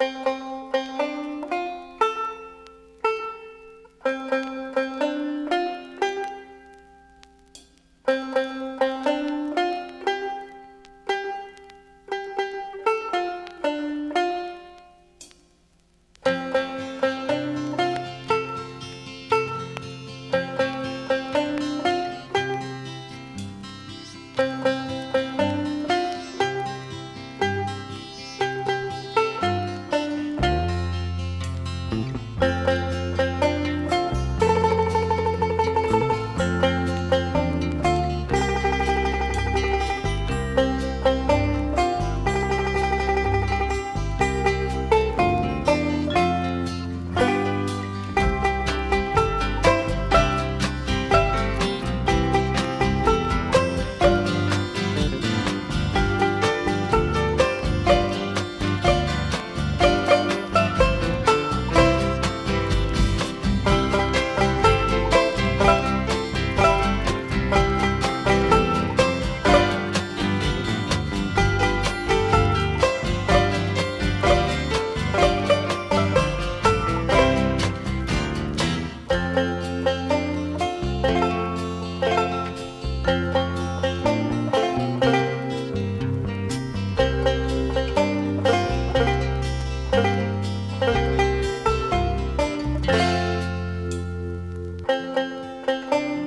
Música Bye. Música